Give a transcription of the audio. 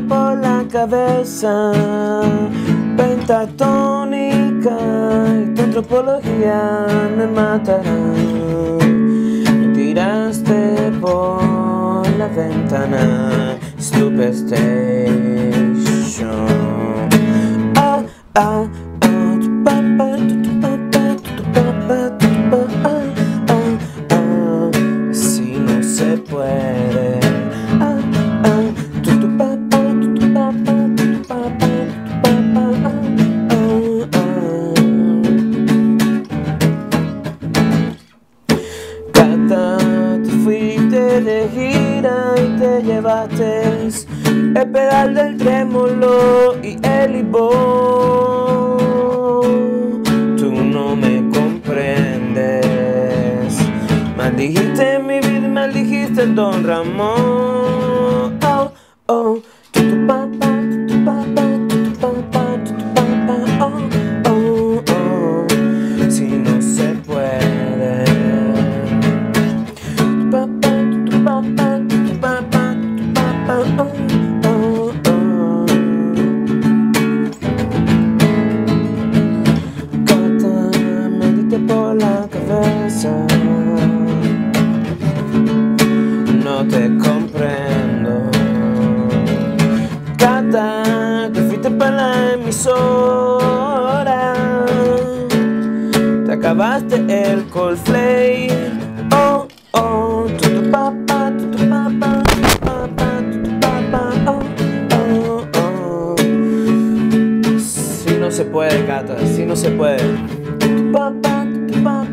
por la cabeza Pentatónica y tu antropología me matará la ventana Stupid Station ah, ah, Si no se puede y te llevaste el pedal del trémolo y el ibo. Tú no me comprendes. Maldijiste mi vida maldijiste el Don Ramón. Oh, oh, tu, tu papá, tu, tu papá, tu, tu papá, tu, tu papá, oh, Te comprendo. Gata, te fuiste para la emisora. Te acabaste el Coldplay. Oh, oh, tu tu papá, tu tu papá, tu tu papá, tu tu papá. Oh, oh, oh. Si no se puede, gata, si no se puede. Tu papá, tu papá.